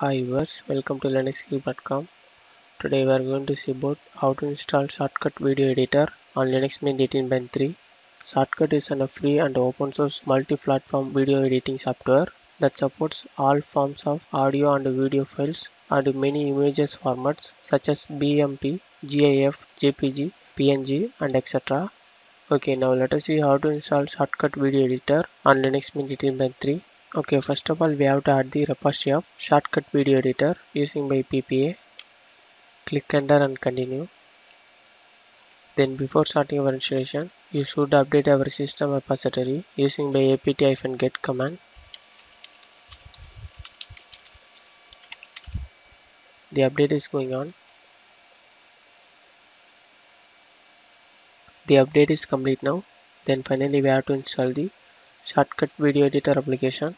Hi viewers, welcome to linuxgeek.com. Today we are going to see about how to install Shotcut Video Editor on Linux Mint 18.3. Shotcut is a free and open source multi-platform video editing software that supports all forms of audio and video files and many images formats such as BMP, GIF, JPG, PNG and etc. Okay, now let us see how to install Shotcut Video Editor on Linux Mint 18.3. Okay, first of all we have to add the repository of Shotcut Video Editor using by PPA. Click enter and continue. Then before starting our installation, you should update our system repository using by apt-get command. The update is going on. The update is complete now. Then finally we have to install the Shotcut Video Editor application.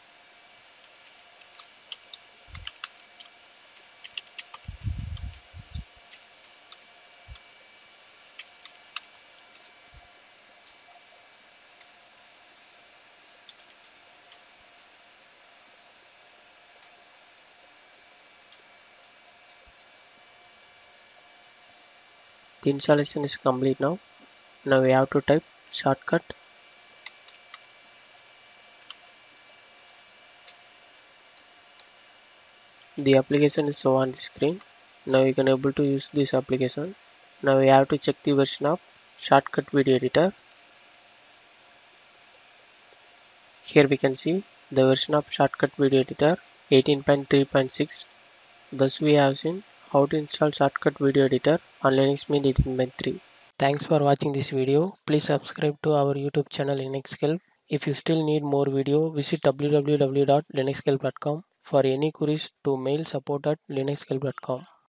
The installation is complete now. Now we have to type shotcut the application is shown on the screen. Now you can able to use this application. Now we have to check the version of shotcut video editor. Here we can see the version of shotcut video editor 18.3.6 thus we have seen how to install shotcut video editor on linux mint 18.3 thanks for watching this video. Please subscribe to our youtube channel linux help if you still need more video visit www.linuxhelp.com for any queries to mail support at linuxhelp.com